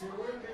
So we're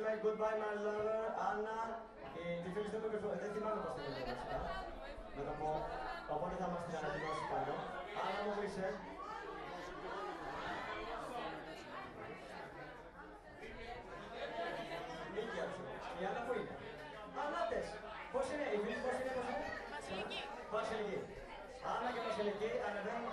Συνεχίζουμε. Goodbye, my lover. Άννα, ε, τη φίλη δεν, με- δεν θυμάμαι πώς την λέγαμε βασικά. Να το πω. Οπότε θα μας την ανακοινώσει πάνω. Άννα μου είσαι. Νίκια σου. Η Άννα που είναι; Ανάτες. Πώς είναι, η φίλη πώς είναι, πώς είναι; Βασιλική. Βασιλική. Άννα και Βασιλική ανεβαίνουν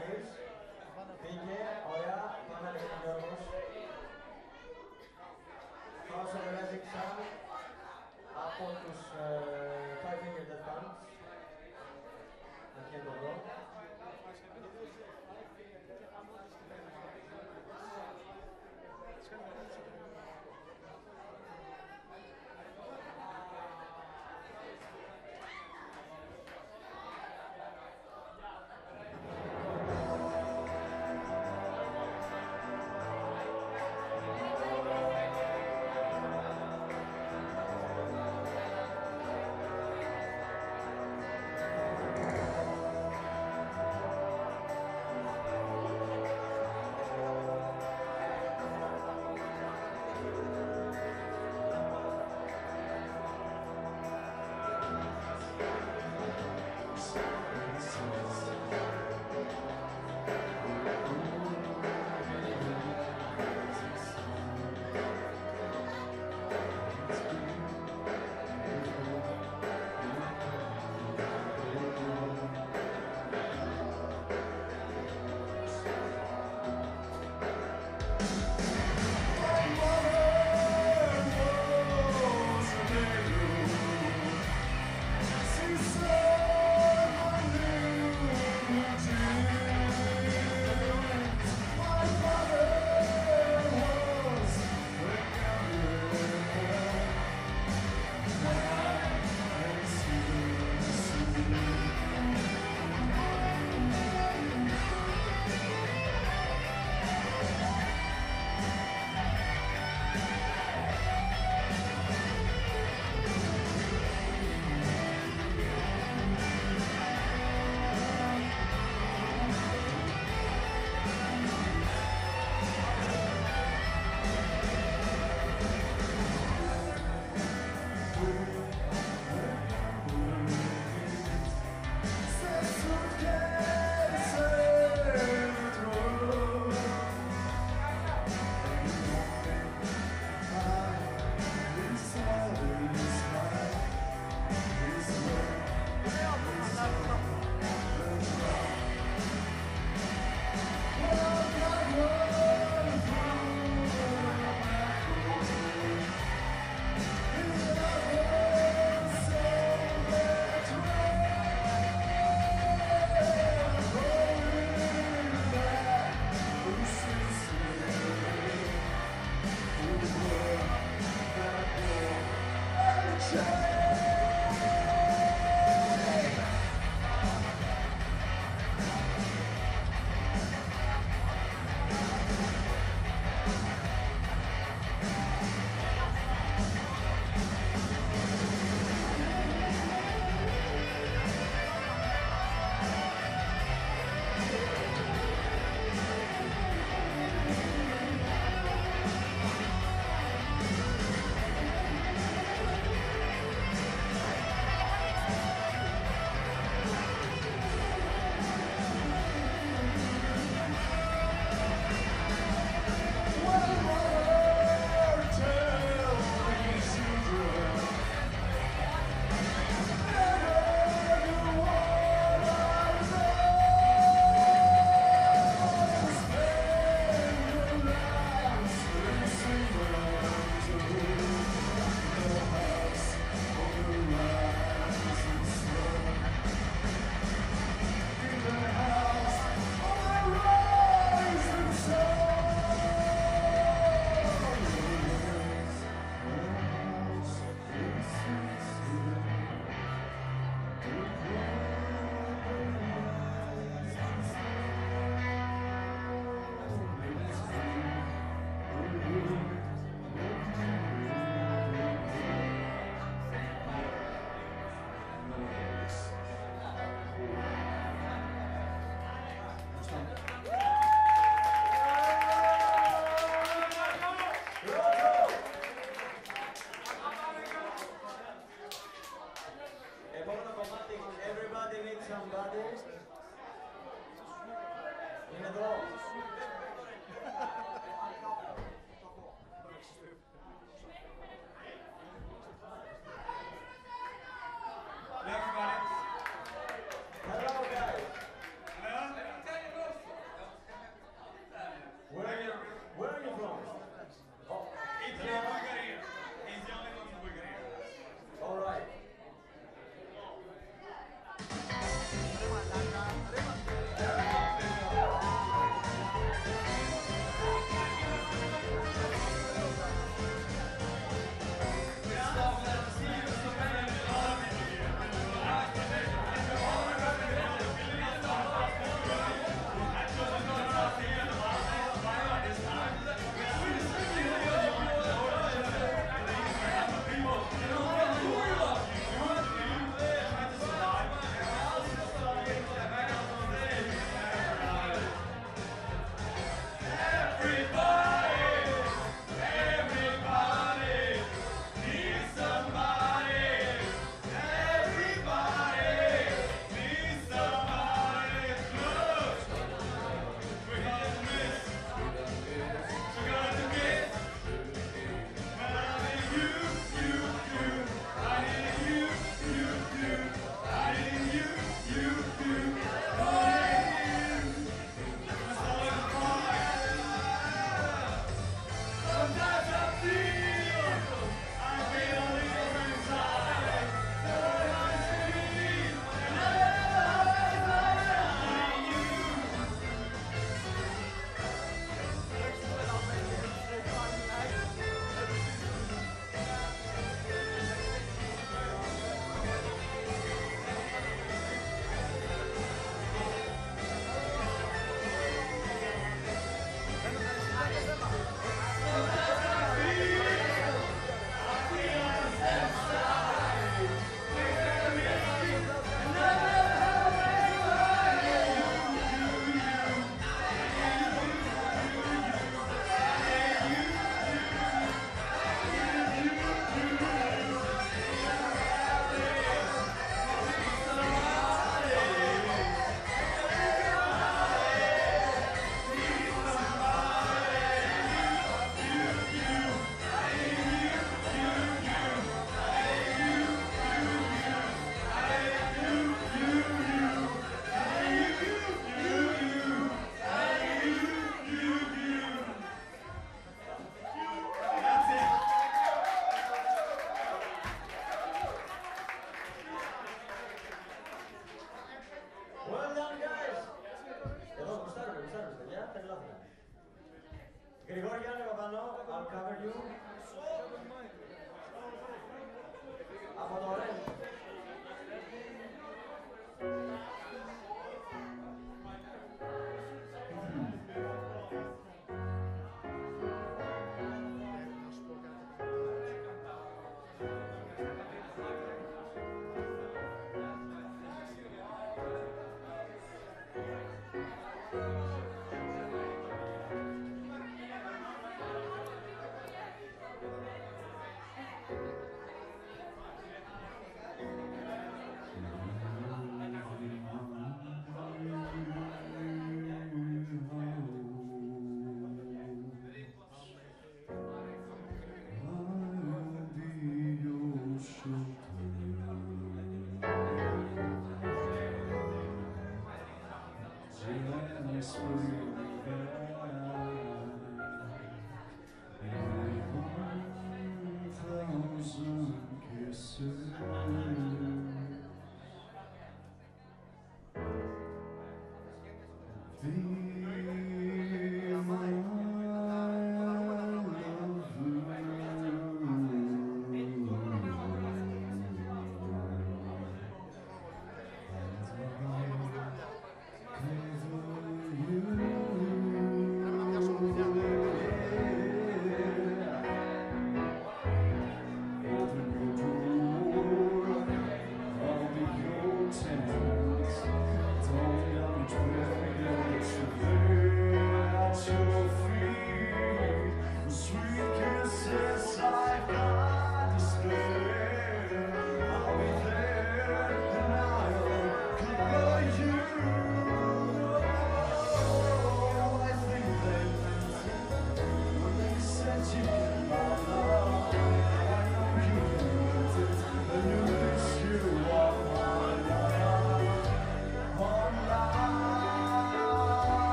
Εσύ θα μου πεις. Πήγε, ωραία, πάμε να ο Γιώργος. House of the Rising Sun από τους ε, Five Finger Death Punch. Aquí είναι εδώ.